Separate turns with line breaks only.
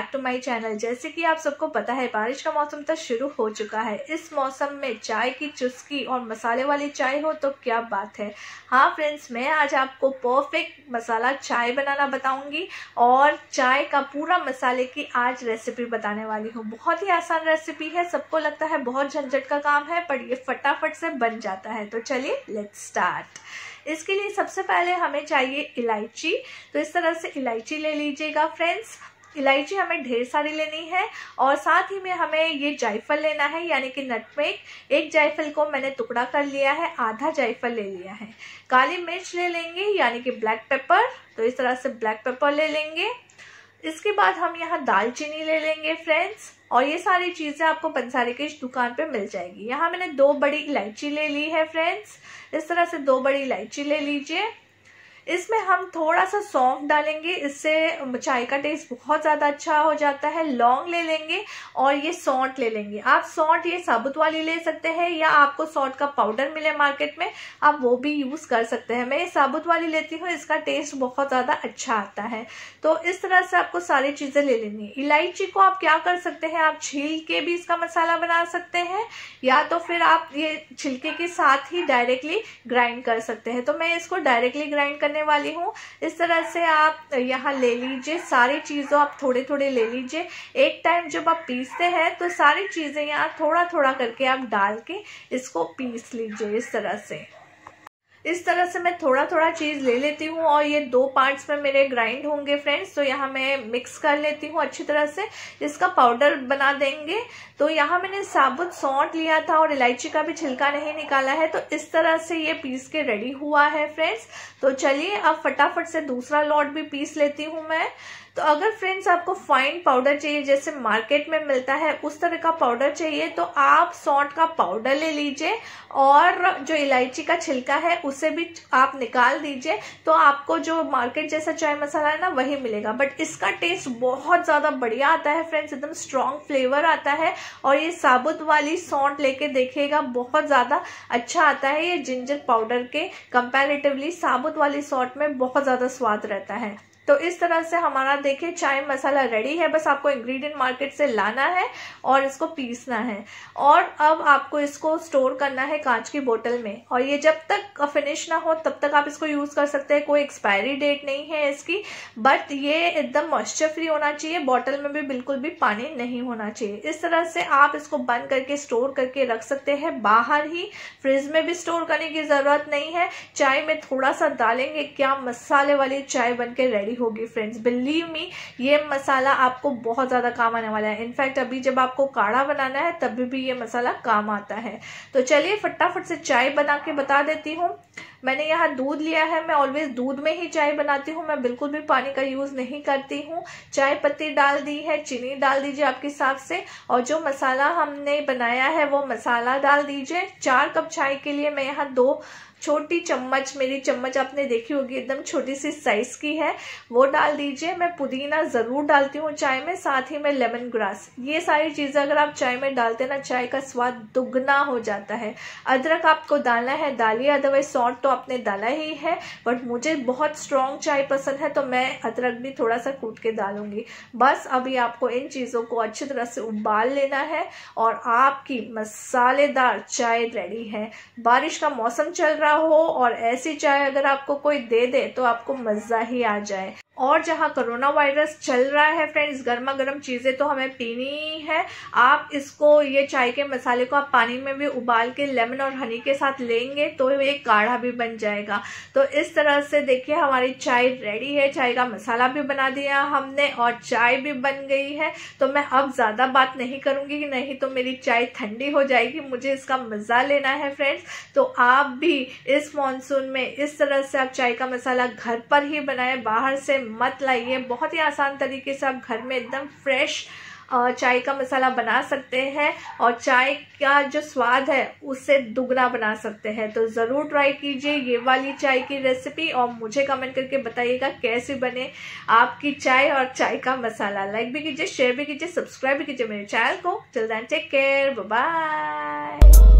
Back to my channel जैसे कि आप सबको पता है, बारिश का मौसम तो शुरू हो चुका है। इस मौसम में चाय की चुस्की और मसाले वाली चाय हो तो क्या बात है। हाँ फ्रेंड्स मैं आज आपको परफेक्ट मसाला चाय बनाना बताऊँगी और चाय का पूरा मसाले की आज रेसिपी बताने वाली हूँ। बहुत ही आसान रेसिपी है, सबको लगता है बहुत झंझट का काम है, पर ये फटाफट से बन जाता है। तो चलिए लेट स्टार्ट इसके लिए सबसे पहले हमें चाहिए इलायची। तो इस तरह से इलायची ले लीजिएगा फ्रेंड्स इलायची हमें ढेर सारी लेनी है और साथ ही में हमें ये जायफल लेना है, यानी कि नटमेग। एक जायफल को मैंने टुकड़ा कर लिया है, आधा जायफल ले लिया है। काली मिर्च ले लेंगे, यानी कि ब्लैक पेपर। तो इस तरह से ब्लैक पेपर ले लेंगे। इसके बाद हम यहाँ दालचीनी ले लेंगे, फ्रेंड्स। और ये सारी चीज़ें आपको पंसारी की दुकान पे मिल जाएगी। यहाँ मैंने दो बड़ी इलायची ले ली है, फ्रेंड्स। इस तरह से दो बड़ी इलायची ले लीजिए। इसमें हम थोड़ा सा सौंफ डालेंगे, इससे चाय का टेस्ट बहुत ज़्यादा अच्छा हो जाता है। लौंग ले लेंगे और ये सौंठ ले लेंगे। आप सौंठ ये साबुत वाली ले सकते हैं या आपको सौंठ का पाउडर मिले मार्केट में, आप वो भी यूज़ कर सकते हैं। मैं ये साबुत वाली लेती हूँ, इसका टेस्ट बहुत ज़्यादा अच्छा आता है। तो इस तरह से आपको सारी चीज़ें ले लेनी है। इलायची को आप क्या कर सकते हैं, आप छील के भी इसका मसाला बना सकते हैं, या तो फिर आप ये छिलके के साथ ही डायरेक्टली ग्राइंड कर सकते हैं। तो मैं इसको डायरेक्टली ग्राइंड करने करने वाली हूँ। इस तरह से आप यहाँ ले लीजिए, सारी चीज़ों आप थोड़े थोड़े ले लीजिए। एक टाइम जब आप पीसते हैं तो सारी चीज़ें यहाँ थोड़ा थोड़ा करके आप डाल के इसको पीस लीजिए इस तरह से। इस तरह से मैं थोड़ा थोड़ा चीज़ ले लेती हूँ और ये दो पार्ट्स में मेरे ग्राइंड होंगे फ्रेंड्स तो यहाँ मैं मिक्स कर लेती हूँ अच्छी तरह से। इसका पाउडर बना देंगे। तो यहाँ मैंने साबुत सौंठ लिया था और इलायची का भी छिलका नहीं निकाला है तो इस तरह से ये पीस के रेडी हुआ है फ्रेंड्स तो चलिए अब फटाफट से दूसरा लॉट भी पीस लेती हूँ मैं। तो अगर फ्रेंड्स आपको फाइन पाउडर चाहिए, जैसे मार्केट में मिलता है, उस तरह का पाउडर चाहिए तो आप सौंठ का पाउडर ले लीजिए और जो इलायची का छिलका है, उसे भी आप निकाल दीजिए तो आपको जो मार्केट जैसा चाय मसाला है ना, वही मिलेगा। बट इसका टेस्ट बहुत ज़्यादा बढ़िया आता है फ्रेंड्स, एकदम स्ट्रॉन्ग फ्लेवर आता है और ये साबुत वाली सौंठ लेके देखिएगा, बहुत ज़्यादा अच्छा आता है ये जिंजर पाउडर के। कंपेरेटिवली साबुत वाली सौंठ में बहुत ज़्यादा स्वाद रहता है। तो इस तरह से हमारा, देखिए, चाय मसाला रेडी है, बस आपको इंग्रेडिएंट मार्केट से लाना है और इसको पीसना है। और अब आपको इसको स्टोर करना है कांच की बोतल में। और ये जब तक फिनिश ना हो, तब तक आप इसको यूज़ कर सकते हैं। कोई एक्सपायरी डेट नहीं है इसकी बट ये एकदम मॉइस्चर फ्री होना चाहिए। बॉटल में भी बिल्कुल भी पानी नहीं होना चाहिए। इस तरह से आप इसको बंद करके स्टोर करके रख सकते हैं। बाहर ही फ्रिज में भी स्टोर करने की ज़रूरत नहीं है। चाय में थोड़ा सा डालेंगे, क्या मसाले वाली चाय बन के रेडी होगी फ्रेंड्स बिलीव मी ये मसाला आपको बहुत ज़्यादा काम आने वाला है. इनफैक्ट अभी जब आपको काढ़ा बनाना है तभी भी ये मसाला काम आता है. तो चलिए फटाफट से चाय बना के बता देती हूँ. मैंने यहाँ दूध लिया है, मैं ऑलवेज दूध में ही चाय बनाती हूँ, मैं बिल्कुल भी पानी का यूज़ नहीं करती हूँ। चाय पत्ती डाल दी है, चीनी डाल दीजिए आपके हिसाब से, और जो मसाला हमने बनाया है वो मसाला डाल दीजिए। चार कप चाय के लिए मैं यहाँ दो छोटी चम्मच, मेरी चम्मच आपने देखी होगी, एकदम छोटी सी साइज़ की है, वो डाल दीजिए। मैं पुदीना ज़रूर डालती हूँ चाय में, साथ ही में लेमन ग्रास ये सारी चीज़ें अगर आप चाय में डालते ना, चाय का स्वाद दुगना हो जाता है। अदरक आपको डालना है, डालिए अदरवाइज़ सॉल्ट आपने डाला ही है बट मुझे बहुत स्ट्रॉन्ग चाय पसंद है तो मैं अदरक भी थोड़ा सा कूट के डालूँगी। बस अभी आपको इन चीज़ों को अच्छी तरह से उबाल लेना है, और आपकी मसालेदार चाय रेडी है। बारिश का मौसम चल रहा रहा हो, और ऐसी चाय अगर आपको कोई दे दे तो आपको मज़ा ही आ जाए। और जहाँ कोरोना वायरस चल रहा है फ्रेंड्स गर्मा गर्म चीज़ें तो हमें पीनी ही। है आप इसको, ये चाय के मसाले को आप पानी में भी उबाल के लेमन और हनी के साथ लेंगे तो ये काढ़ा भी बन जाएगा। तो इस तरह से देखिए, हमारी चाय रेडी है। चाय का मसाला भी बना दिया हमने और चाय भी बन गई है। तो मैं अब ज़्यादा बात नहीं करूँगी नहीं तो मेरी चाय ठंडी हो जाएगी, मुझे इसका मज़ा लेना है फ्रेंड्स तो आप भी इस मानसून में इस तरह से आप चाय का मसाला घर पर ही बनाए, बाहर से मत लाइए। बहुत ही आसान तरीके से आप घर में एकदम फ्रेश चाय का मसाला बना सकते हैं और चाय का जो स्वाद है उससे दुगना बना सकते हैं। तो ज़रूर ट्राई कीजिए ये वाली चाय की रेसिपी और मुझे कमेंट करके बताइएगा कैसे बने आपकी चाय और चाय का मसाला। लाइक भी कीजिए शेयर भी कीजिए सब्सक्राइब भी कीजिए मेरे चैनल को। चल दैन टेक केयर बाय